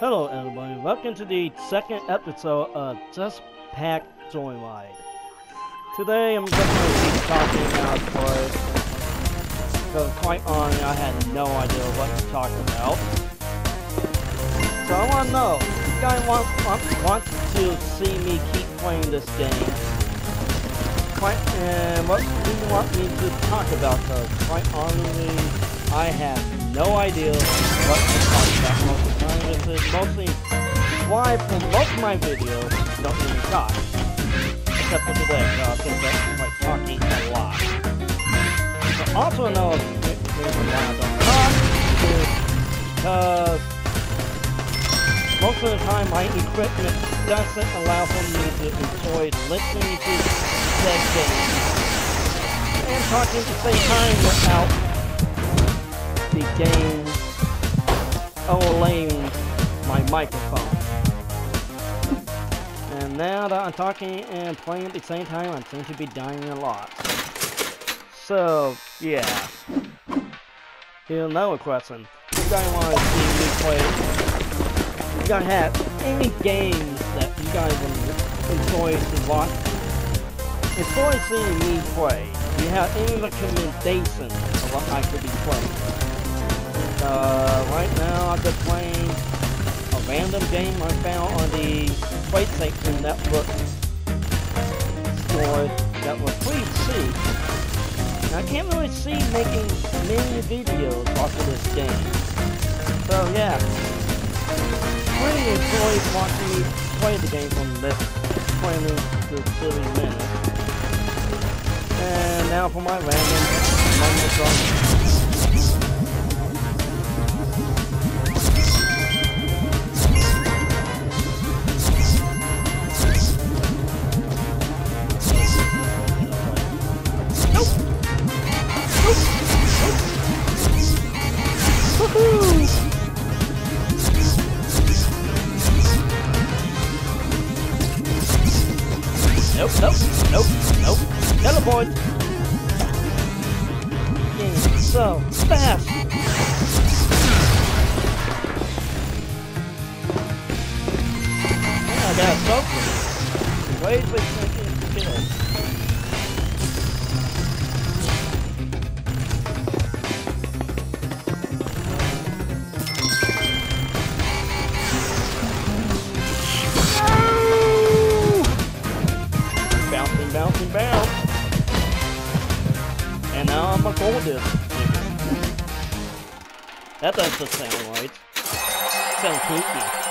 Hello everybody, welcome to the second episode of Just Pack Joyride. Today I'm just going to be talking about toys, because quite honestly I had no idea what to talk about. So I want to know, you guys want, want, want to see me keep playing this game? And what do you want me to talk about though? Quite honestly, I have no idea what to talk about is mostly why for most of my videos don't really talk. Except for today, so I think that's quite talking a lot. But also another reason why I don't talk is because most of the time my equipment doesn't allow for me to enjoy listening to said game and talking at the same time without the game overlaying my microphone. And now that I'm talking and playing at the same time, I seem to be dying a lot. So, yeah. Here's another question. You guys want to see me play? You guys have any games that you guys enjoy to watch? Enjoy seeing me play. Do you have any recommendations of what I could be playing? Uh, right now I'm just playing random game I found on the PlayStation Network store that was free to see. And I can't really see making many videos off of this game. So yeah, really enjoy watching me play the game from this 20 to 30 minutes. And now for my random moment Nope, Teleport! That doesn't sound right. Sound kooky.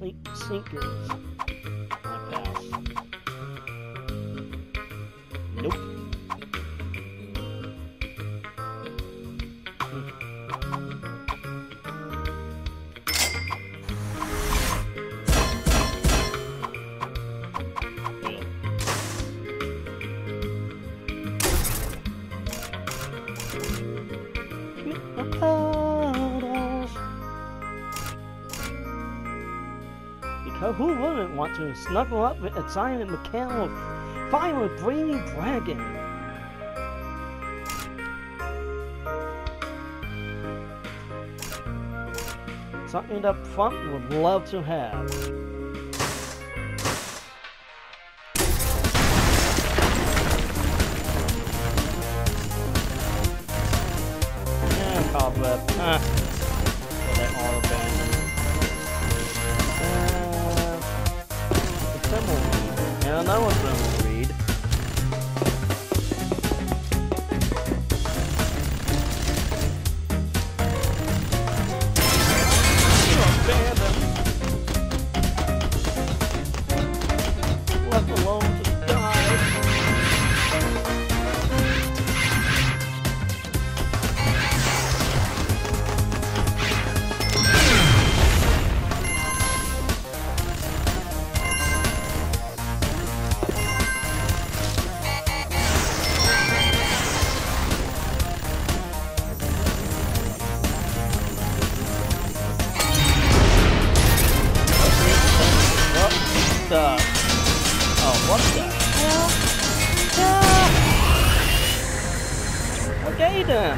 Design of Because who wouldn't want to snuggle up with a giant mechanical fire breathing dragon? Something up front would love to have. That was symbol what the hell? Ah! Okay then.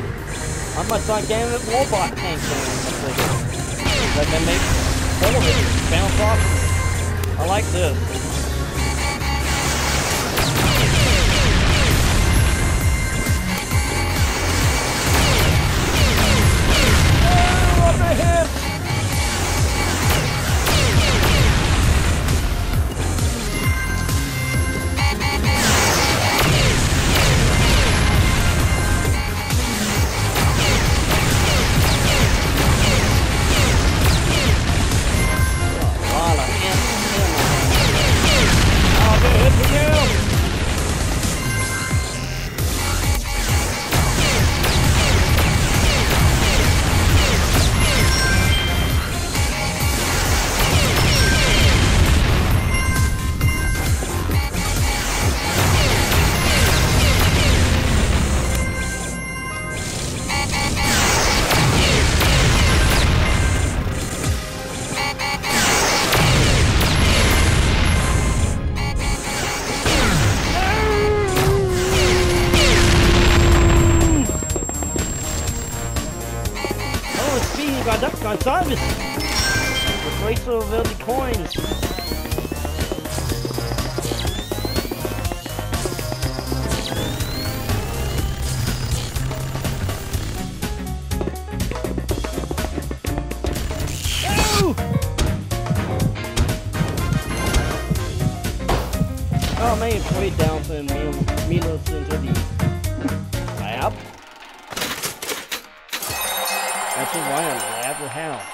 I'm a gigantic robot tank thing. That can make bullets bounce off. I like this.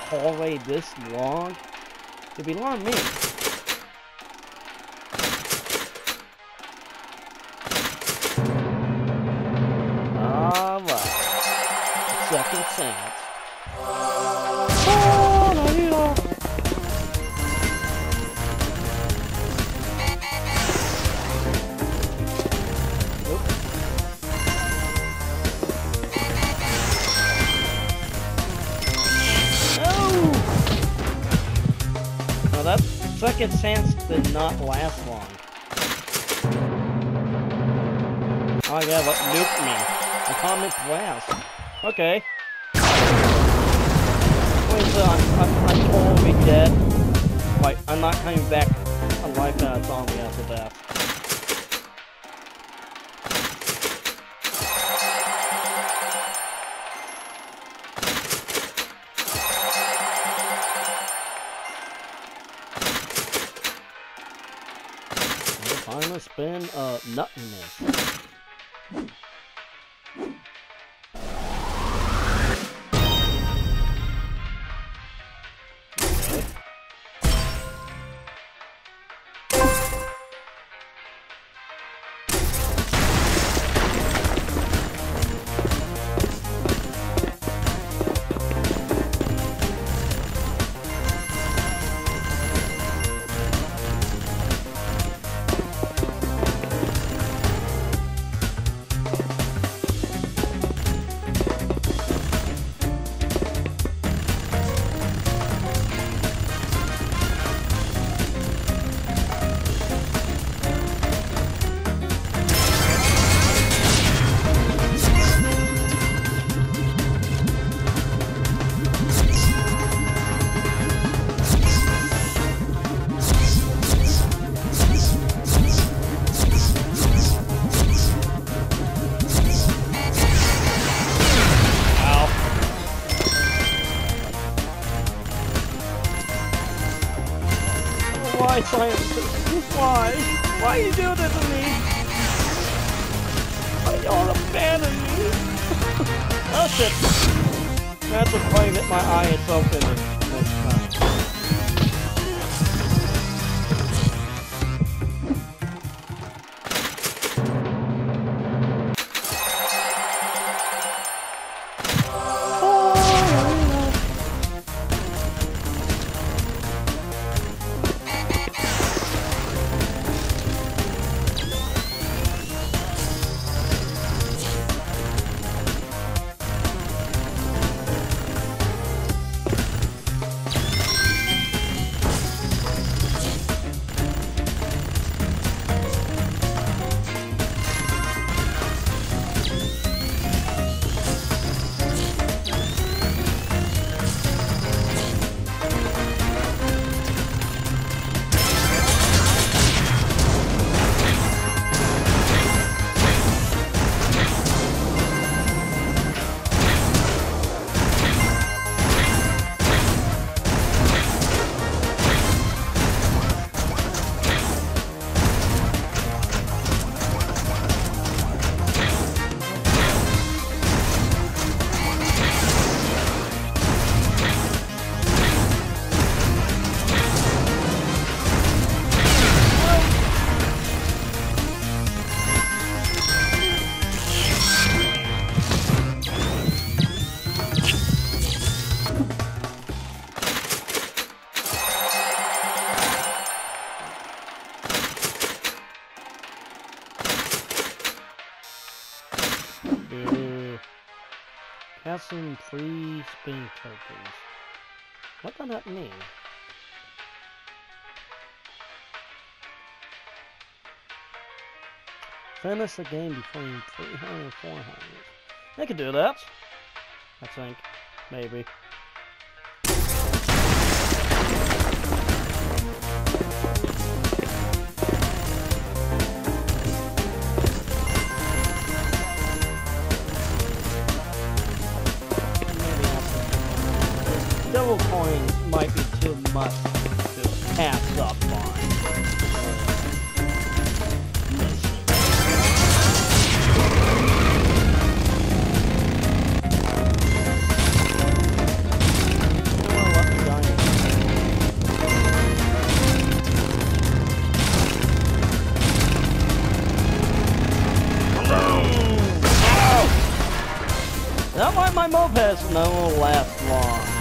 Hallway this long. It'd be long me. Second chance did not last long. Oh yeah, what nuked me? The comment blast. Okay. Wait, so I'm, I'm, I'm totally dead. Like, I'm not coming back alive a zombie after that. Finally spin, uh, nothingness. Casting free spin tokens. What does that mean? Finish the game between 300 and 400. They could do that. I think. Maybe Double coins might be too much to pass up on. Mopeds no last long.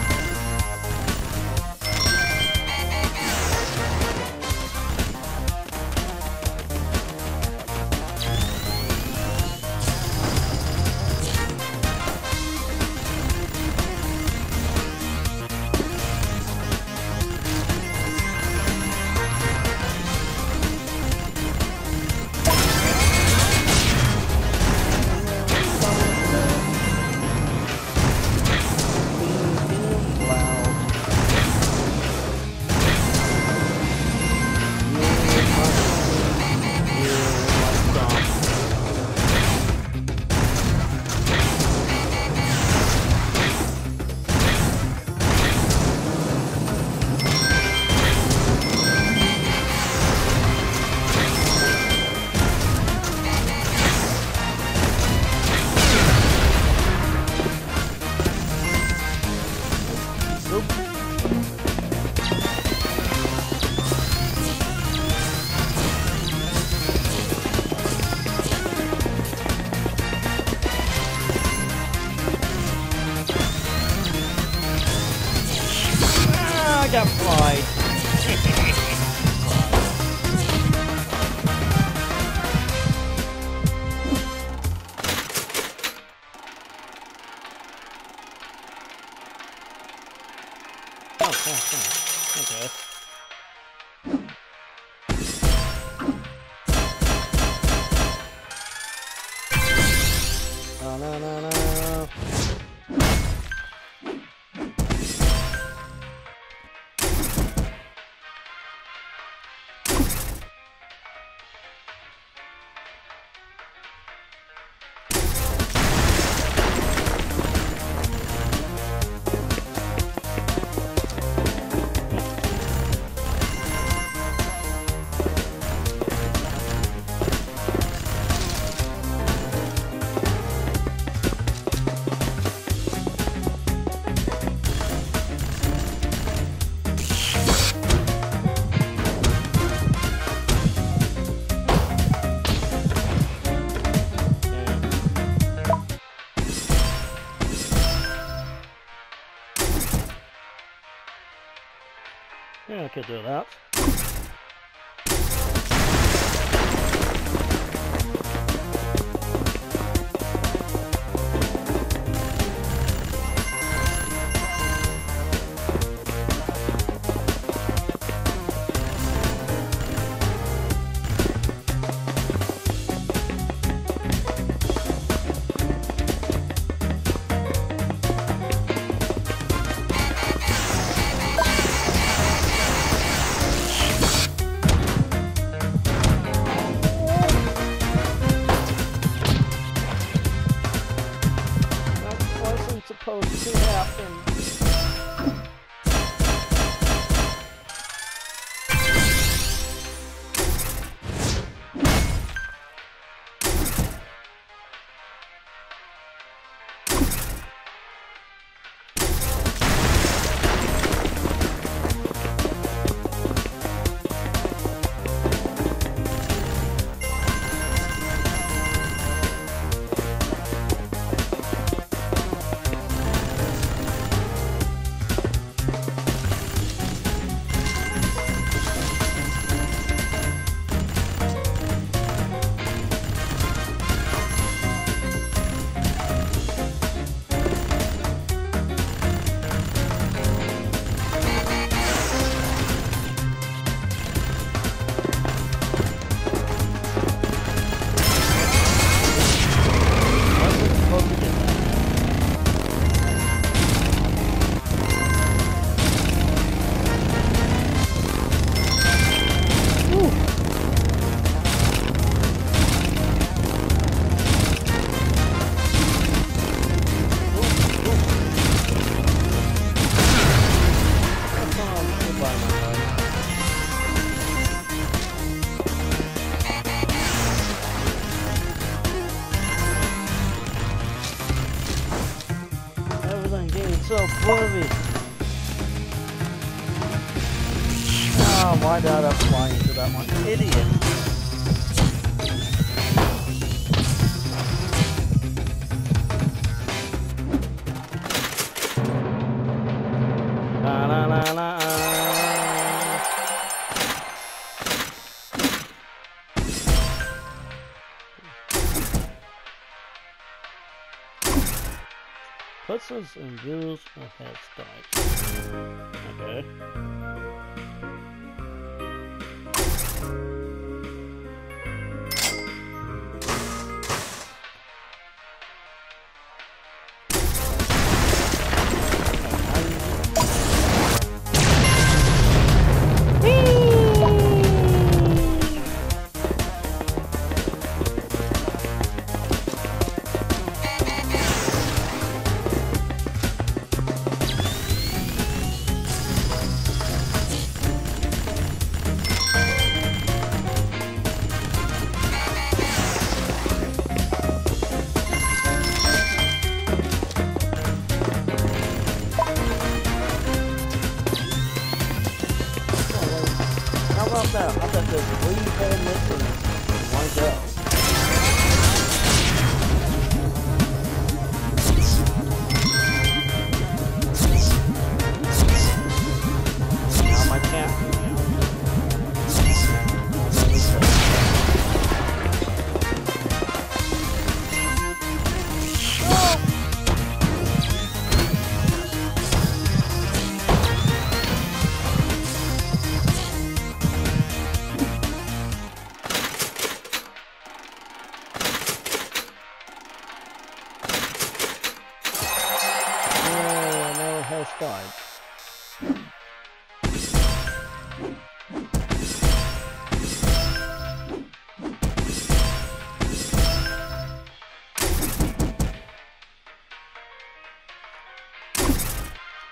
Na. I could do. That supposed to happen. So blurry. Oh, ah, why did I fly into that one? Idiot. La la head starts. Okay.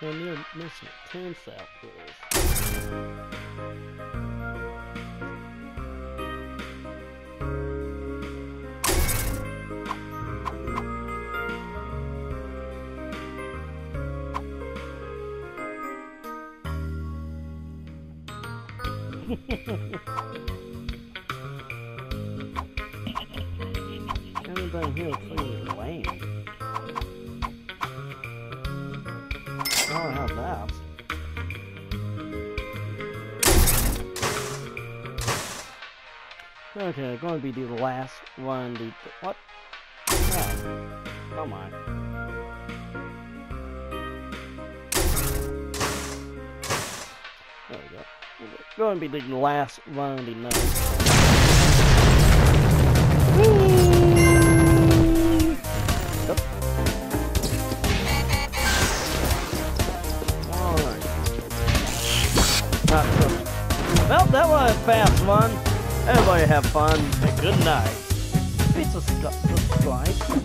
And you're missing ten samples. Everybody here Okay, going to be the last one. The what? Come on. There we go. Going to be the last one of the night. Yep. Well, that was a fast one. Everybody have fun and good night. Please subscribe